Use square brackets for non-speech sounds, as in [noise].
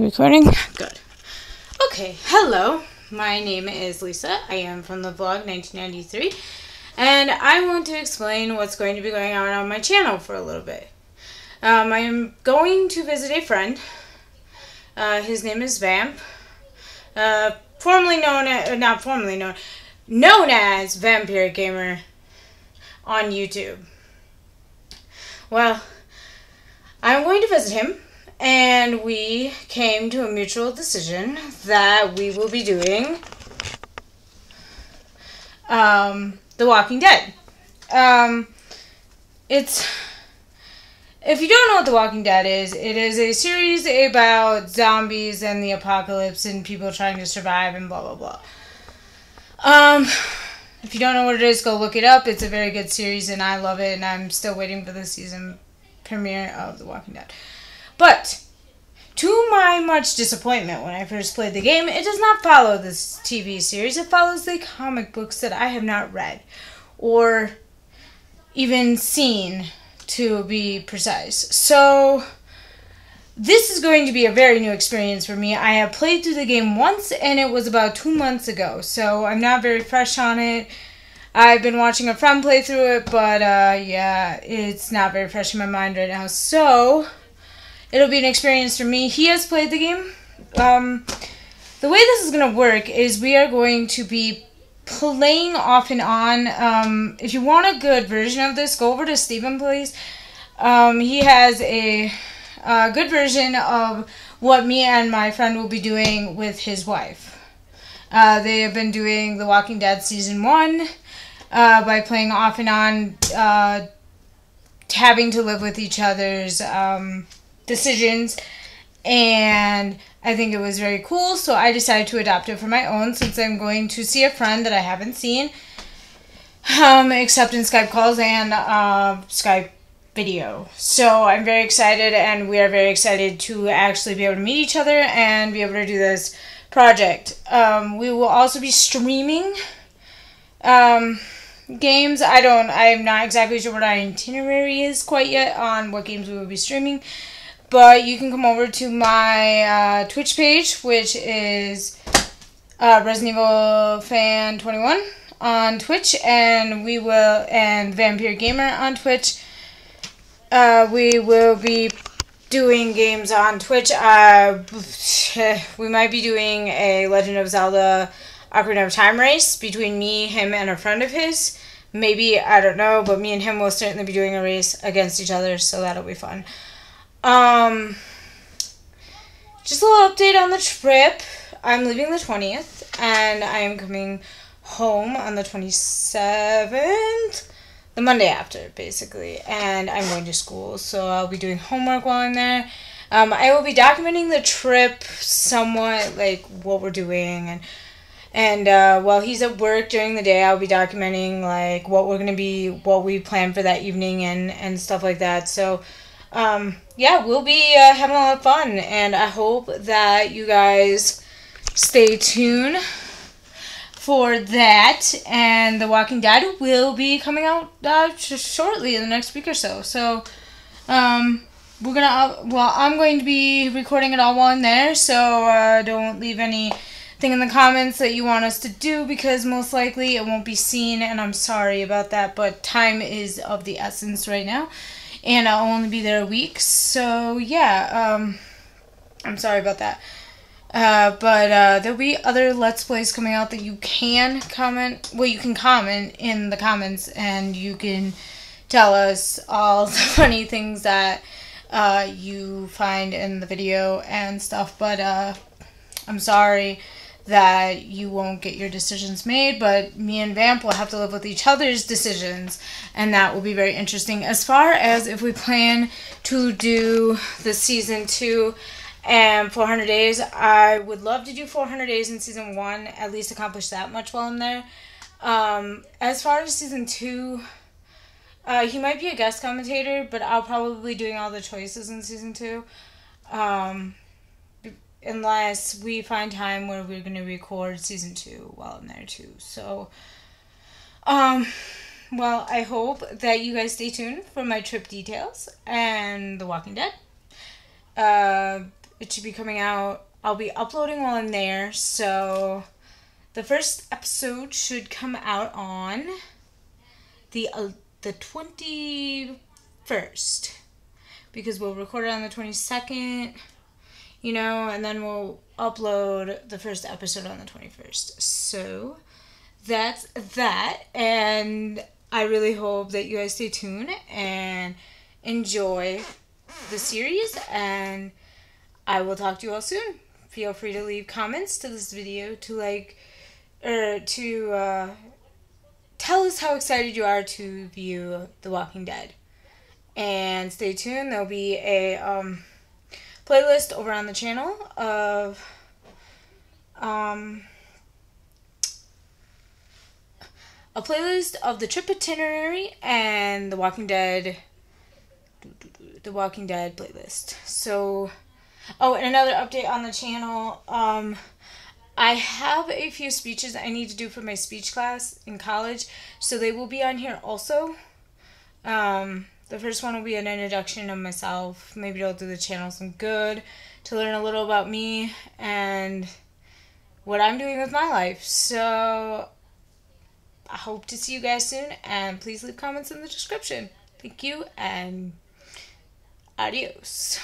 Recording? Good. Okay, hello. My name is Lisa. I am from the vlog 1993. And I want to explain what's going to be going on on my channel for a little bit. Um, I am going to visit a friend. Uh, his name is Vamp. Uh, formerly known as, not formerly known, known as Vampire Gamer on YouTube. Well, I'm going to visit him and we came to a mutual decision that we will be doing um, The Walking Dead. Um, it's if you don't know what The Walking Dead is, it is a series about zombies and the apocalypse and people trying to survive and blah blah blah. Um, if you don't know what it is, go look it up. It's a very good series and I love it and I'm still waiting for the season premiere of The Walking Dead. But to my much disappointment when I first played the game, it does not follow this TV series. It follows the comic books that I have not read or even seen to be precise. So this is going to be a very new experience for me. I have played through the game once and it was about 2 months ago. So I'm not very fresh on it. I've been watching a friend play through it, but uh, yeah, it's not very fresh in my mind right now. So it'll be an experience for me. He has played the game. Um, the way this is going to work is we are going to be playing off and on. Um, if you want a good version of this, go over to Stephen Plays. Um, he has a, a good version of what me and my friend will be doing with his wife. Uh, they have been doing The Walking Dead season one uh, by playing off and on, uh, having to live with each other's um, decisions and I think it was very cool, so I decided to adopt it for my own since I'm going to see a friend that I haven't seen, um, except in Skype calls and uh, Skype video. So I'm very excited, and we are very excited to actually be able to meet each other and be able to do this project. Um, we will also be streaming um, games. I don't, I'm not exactly sure what our itinerary is quite yet on what games we will be streaming. But you can come over to my uh, Twitch page, which is uh, Resident Evil Fan 21 on Twitch, and we will and Vampire Gamer on Twitch. Uh, we will be doing games on Twitch. Uh, [laughs] we might be doing a Legend of Zelda Ocarina of Time race between me, him, and a friend of his. Maybe I don't know, but me and him will certainly be doing a race against each other, so that'll be fun. Um, just a little update on the trip. I'm leaving the 20th and I am coming home on the 27th, the Monday after, basically. And I'm going to school, so I'll be doing homework while I'm there. Um, I will be documenting the trip somewhat, like what we're doing, and and uh, while he's at work during the day, I'll be documenting like what we're gonna be, what we plan for that evening, and and stuff like that. So um, yeah, we'll be uh, having a lot of fun, and I hope that you guys stay tuned for that. And The Walking Dead will be coming out uh, shortly in the next week or so. So, um, we're gonna, uh, well, I'm going to be recording it all while I'm there, so uh, don't leave anything in the comments that you want us to do because most likely it won't be seen, and I'm sorry about that, but time is of the essence right now and I'll only be there a week. So yeah, um, I'm sorry about that. Uh, but uh, there'll be other Let's Plays coming out that you can comment. Well, you can comment in the comments, and you can tell us all [laughs] the funny things that uh, you find in the video and stuff. But uh, I'm sorry that you won't get your decisions made, but me and Vamp will have to live with each other's decisions, and that will be very interesting. As far as if we plan to do the season two and 400 days, I would love to do 400 days in season one, at least accomplish that much while I'm there. Um, as far as season two, uh, he might be a guest commentator, but I'll probably be doing all the choices in season two. Um, unless we find time where we're going to record season two while I'm there too. So, um, well, I hope that you guys stay tuned for my trip details and The Walking Dead. Uh, it should be coming out. I'll be uploading while I'm there. So the first episode should come out on the uh, the 21st because we'll record it on the 22nd, you know, and then we'll upload the first episode on the 21st. So that's that and I really hope that you guys stay tuned and enjoy the series and I will talk to you all soon. Feel free to leave comments to this video to like or to uh, tell us how excited you are to view The Walking Dead. And stay tuned. There'll be a um, playlist over on the channel of um, a playlist of the trip itinerary and The Walking Dead the Walking Dead playlist. So, oh, and another update on the channel. Um, I have a few speeches I need to do for my speech class in college, so they will be on here also. Um, the first one will be an introduction of myself. Maybe it'll do the channel some good to learn a little about me and what I'm doing with my life. So, I hope to see you guys soon, and please leave comments in the description. Thank you, and Adios.